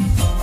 Bye.